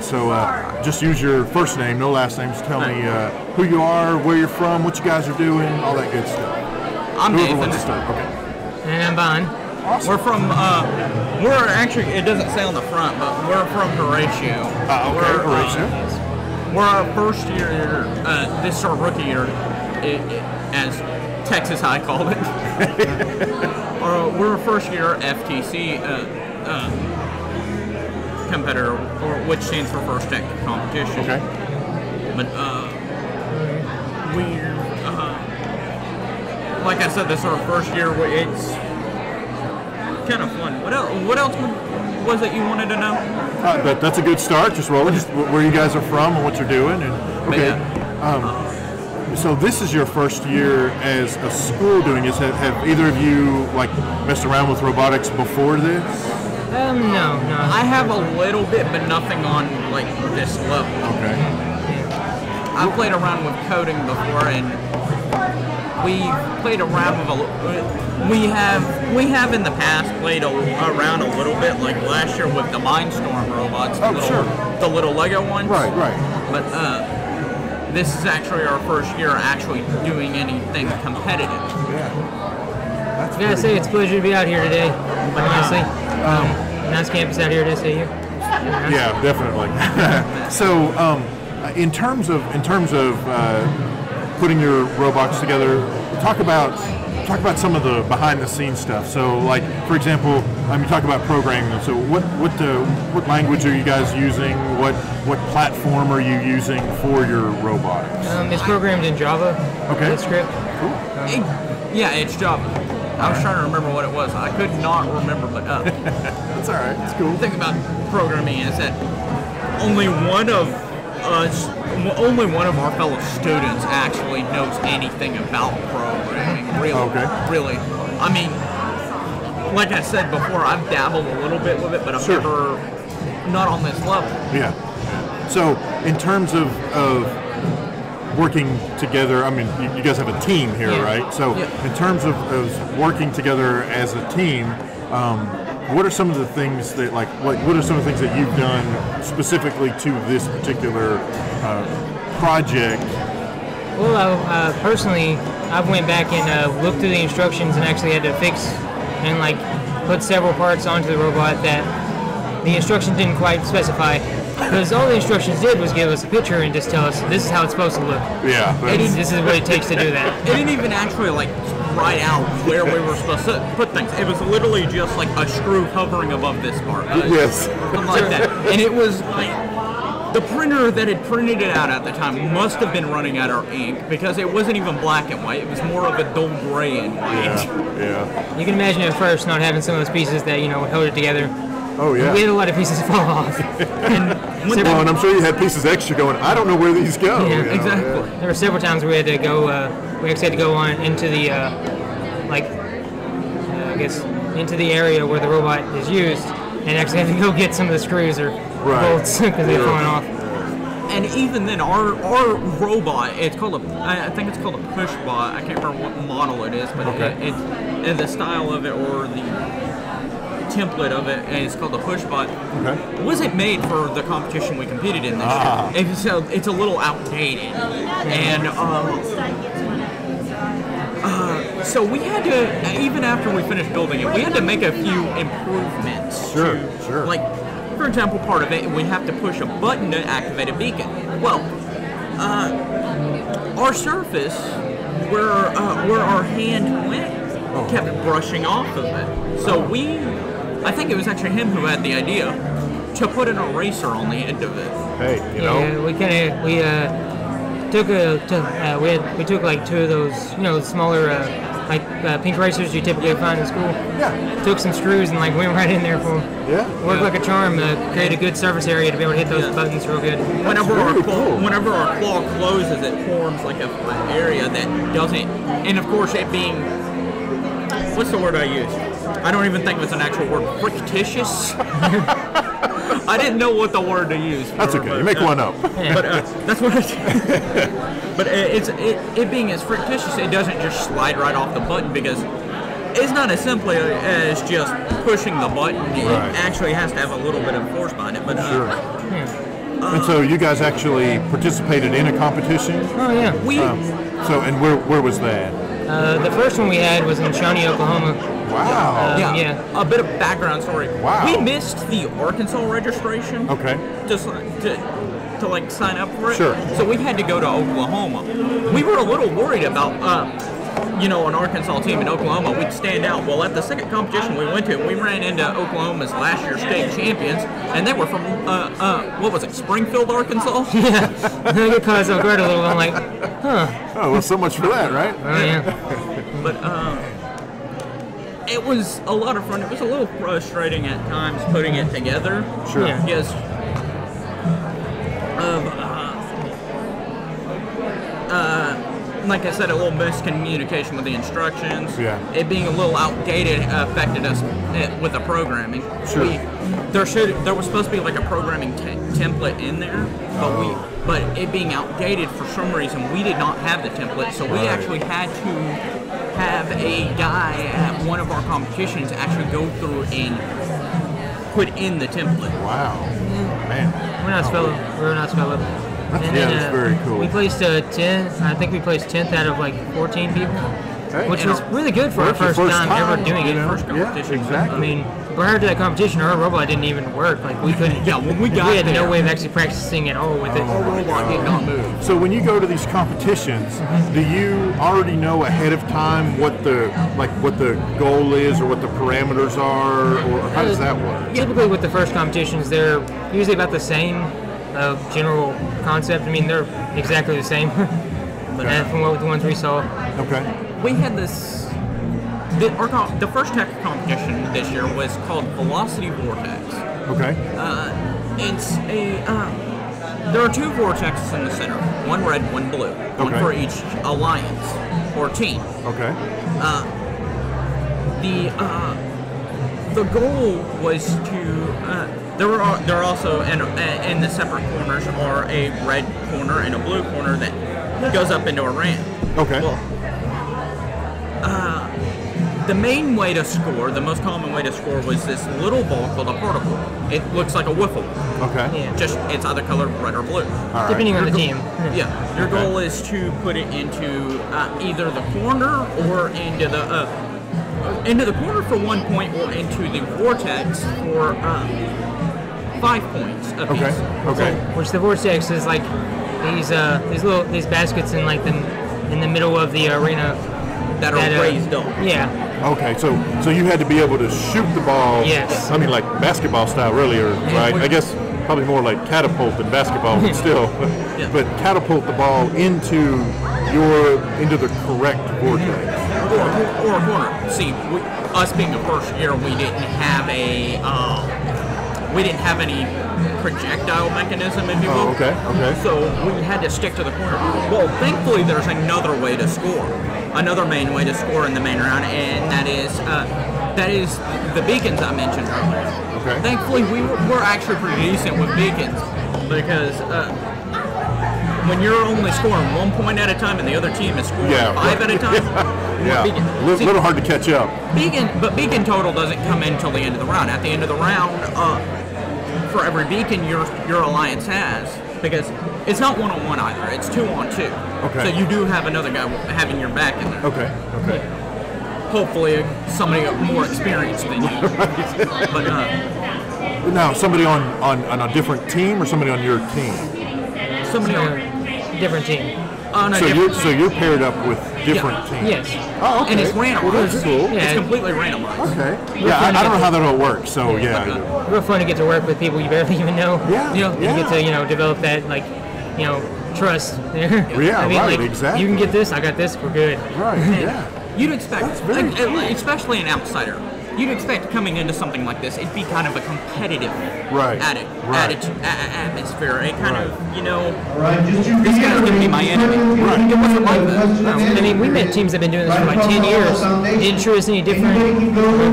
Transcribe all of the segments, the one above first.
And so uh, just use your first name, no last names. Tell me uh, who you are, where you're from, what you guys are doing, all that good stuff. I'm Whoever Nathan. wants to start. Okay. And I'm Bond. We're from, uh, we're actually, it doesn't say on the front, but we're from Horatio. Uh, okay, We're, uh, Horatio. We're our first year, uh, this is our rookie year, i i as Texas High called it. uh, we're a first year FTC uh, uh, competitor, or which stands for First Tech Competition. Okay. But uh, we, uh, like I said, this is our first year. It's kind of fun. What else? What else was it you wanted to know? Uh, that, that's a good start. Just. Just where you guys are from and what you're doing. And okay. Um, so this is your first year as a school doing this. Have, have either of you like messed around with robotics before this? Um, no, no. I have a little bit, but nothing on like this level. Okay. I played around with coding before, and we played around with a. li- We have we have in the past played a, around a little bit, like last year with the Mindstorm robots, the Oh, little, sure. the little Lego ones. Right. Right. But uh, this is actually our first year actually doing anything competitive. I gotta say, it's a pleasure to be out here today. Honestly, um, nice campus out here see you. Yeah, definitely. so, um, in terms of in terms of uh, putting your robots together, talk about talk about some of the behind the scenes stuff. So, like for example, um, you talk about programming. So, what what uh, what language are you guys using? What what platform are you using for your robotics? Um, it's programmed in Java. Okay. The script. It- yeah, it's Java. I was trying to remember what it was. I could not remember, but uh, That's all right. It's cool. the thing about programming is that only one of us, only one of our fellow students actually knows anything about programming. Really, Okay. really. I mean, like I said before, I've dabbled a little bit with it, but I've Sure. never, not on this level. Yeah. So, in terms of, of working together, I mean, you, you guys have a team here, Yeah. right? So, Yeah. in terms of, of working together as a team, um, what are some of the things that, like, what, what are some of the things that you've done specifically to this particular uh, project? Well, I, uh, personally, I went back and uh, looked through the instructions and actually had to fix and like put several parts onto the robot that the instructions didn't quite specify. Because all the instructions did was give us a picture and just tell us this is how it's supposed to look. Yeah. This this is what it takes to do that. It didn't even actually like write out where we were supposed to put things. It was literally just like a screw hovering above this part. Uh, Yes. Something like that. And it was like the printer that had printed it out at the time must have been running out of ink because it wasn't even black and white. It was more of a dull gray and white. Yeah. Yeah. You can imagine at first not having some of those pieces that you know held it together. Oh, yeah. We had a lot of pieces fall off. Well, and I'm sure you had pieces extra going, I don't know where these go. Yeah, you know? Exactly. There were several times we had to go. Uh, we actually had to go on into the uh, like, uh, I guess, into the area where the robot is used, and actually had to go get some of the screws or Right. bolts because they're Sure. falling off. And even then, our our robot, it's called a, I think it's called a push bot. I can't remember what model it is, but Okay. it, it, and the style of it or the template of it, and it's called the push bot. Okay. wasn't made for the competition we competed in this Ah. year. It's a, it's a little outdated, and um, uh, so we had to even after we finished building it, we had to make a few improvements. Sure, to- sure. Like, for example, part of it we have to push a button to activate a beacon. Well, uh, our surface where uh, where our hand went Oh. kept brushing off of it. So we, I think it was actually him who had the idea to put an eraser on the end of it. Hey, you know? Yeah, we kind of we uh, took a t- uh, we had we took like two of those you know smaller uh, like uh, pink racers you typically find in school. Yeah. Took some screws and like went right in there for them. Yeah. Worked like a charm. Uh, create a good surface area to be able to hit those Yeah. buttons real good. Whenever our claw, cool. whenever our claw closes, it forms like a, an area that doesn't. And of course, it being what's the word I use? I don't even think it was an actual word. Fictitious. I didn't know what the word to use. That's okay. but, You make uh, one up. But uh, that's what I. but uh, it's it, it being as fictitious, it doesn't just slide right off the button because it's not as simply as just pushing the button. It Right. actually has to have a little bit of force behind it. But uh, Sure. and so you guys actually participated in a competition. Oh yeah. We So, and where where was that? Uh, the first one we had was in Shawnee, Oklahoma. Wow. yeah, yeah. a bit of background story. Wow. We missed the Arkansas registration. Okay. Just to, to like sign up for it. Sure. So we had to go to Oklahoma. We were a little worried about. Uh, you know, an Arkansas team in Oklahoma, we'd stand out. Well, at the second competition we went to, we ran into Oklahoma's last year state champions, and they were from, uh, uh, what was it, Springfield, Arkansas? Yeah. I get caught us off guard a little. I'm like, huh. Oh, well, so much for that, right? Oh yeah. But um, it was a lot of fun. It was a little frustrating at times putting it together. Sure. Yeah. Because of, uh, uh, like I said, a little miscommunication with the instructions. Yeah. It being a little outdated affected us uh, with the programming. Sure. We, there should there was supposed to be like a programming te- template in there, but Oh. we but it being outdated for some reason we did not have the template, so we Right. actually had to have a guy at one of our competitions actually go through and put in the template. Wow. Man. We're not fellow. We're not fellow. That's- yeah, that's very cool. We placed uh, 10. I think we placed 10th out of like 14 people, Hey. which And was our- really good for our first, first time, time, ever doing you it. know? First Yeah, exactly. I mean, prior to that competition, our robot didn't even work. Like we couldn't. Yeah, when we got we had there- no way of actually practicing at all with it. Our robot did not move. So when you go to these competitions, do you already know ahead of time what the like what the goal is or what the parameters are, or how does that work? Typically, with the first competitions, they're usually about the same uh, general concept. I mean, they're exactly the same. but Okay. uh, from what the ones we saw, Okay. We had this. The, our, com- the first tech competition this year was called Velocity Vortex. Okay. Uh, it's a. Uh, there are two vortexes in the center one red, one blue. One for each alliance or team. Okay. the uh, the goal was to uh, there were there are also in, uh, in the separate corners are a red corner and a blue corner that goes up into a ramp. Okay. Well, uh, the main way to score, the most common way to score, was this little ball called a particle. It looks like a wiffle. Okay. yeah, Just it's either color red or blue. All right. depending on the team. Yeah, your goal is to put it into uh, either the corner or into the uh, into the corner for one point, or into the vortex for um, five points apiece. Okay. Okay. Which the vortex is like these uh these little these baskets in like the in the middle of the arena. That are that, uh, raised up. Yeah, Okay. So so you had to be able to shoot the ball. Yes. I mean, like basketball style, really, or right? I guess probably more like catapult than basketball, but still. Yeah. But catapult the ball into your into the correct vortex. or, or a corner. See, we, us being the first year, we didn't have a uh, we didn't have any projectile mechanism, if you will. Oh, okay. Okay. So we had to stick to the corner. Well, thankfully, there's another way to score, another main way to score in the main round, and that is uh, that is the beacons I mentioned earlier. Okay. Thankfully, we were, we're actually pretty decent with beacons because. Uh, when you're only scoring one point at a time and the other team is scoring Yeah, five right. at a time, Yeah. A little, See, little hard to catch up. beacon, but beacon total doesn't come in until the end of the round. At the end of the round, uh, for every beacon your your alliance has, because it's not one on one either. It's two on two. Okay. So you do have another guy having your back in there. Okay. Okay. Hopefully, somebody more experienced than you. but uh, Now, somebody on, on on a different team or somebody on your team. somebody so, on. different team. Oh, no, So different- you're so you're paired up with different teams. Yes. Oh, okay. and it's randomized. Well, that's cool. Yeah. It's completely randomized. Okay. Yeah, I, I don't know how that all works. So yeah. but, Real fun to get to work with people you barely even know. Yeah, You know, yeah. you get to you know develop that like you know trust there. Yeah, I mean, right, like, exactly. You can get this. I got this. We're good. Right. Yeah. You'd expect, That's very like, especially an outsider, you'd expect coming into something like this, it'd be kind of a competitive Right, atti- right. attitude, a- a- atmosphere. It kind Right. of, you know, Right, just your this guy's gonna be my enemy. It wasn't like that. No, I mean, we've met teams that have been doing this for like 10 years. Didn't treat us any different,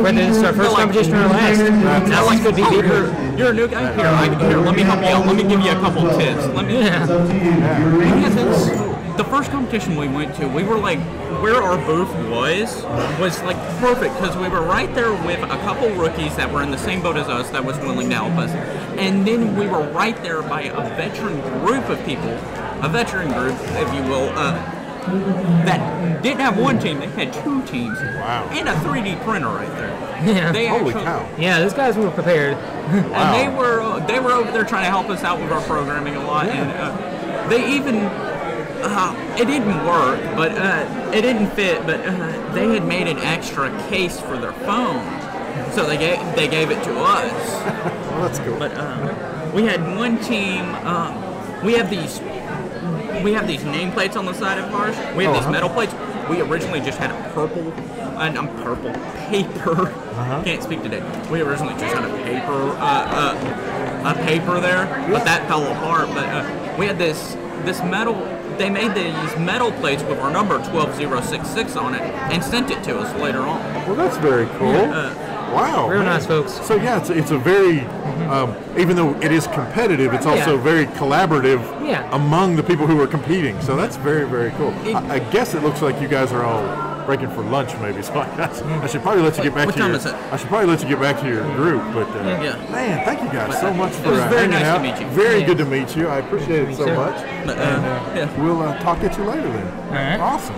whether it's our first competition or last. And I like could be oh, bigger. you're, you're a new guy. Here, I, here, let me help you out. Let me give you a couple tips. Let me. Yeah. It's up to you. You're We ready had to this. go. the first competition we went to, we were like where our booth was was like perfect because we were right there with a couple rookies that were in the same boat as us that was willing to help us, and then we were right there by a veteran group of people, a veteran group, if you will. Uh, that didn't have one team; they had two teams. Wow. And a 3D printer right there. Yeah. They Holy actually, cow! Yeah, those guys were prepared. and they were uh, they were over there trying to help us out with our programming a lot, and uh, they even uh, it didn't work, but uh, it didn't fit. But uh, they had made an extra case for their phone, so they gave they gave it to us. Well, that's cool. But uh, we had one team. Um, we have these we have these nameplates on the side of ours. We have Oh, these uh-huh. metal plates. We originally just had a purple, and I'm purple paper. Uh-huh. Can't speak today. We originally just had a paper, uh, uh, a paper there, but that fell apart. But uh, we had this this metal. They made these metal plates with our number 12066 on it and sent it to us later on. Well, that's very cool. Uh, wow. Real man. nice folks. So yeah, it's, it's a very, um, even though it is competitive, it's also Yeah. very collaborative Yeah. among the people who are competing. So that's very very cool. I, I guess it looks like you guys are all breaking for lunch, maybe. So I, guess I should probably let you get back What to time your. is it? I should probably let you get back to your group. But uh, Yeah. man, thank you guys so much for uh, very hanging nice to out. meet you. Very Yeah. good to meet you. I appreciate it so much. But, uh, and uh, yeah. we'll uh, talk at you later then. right. Awesome.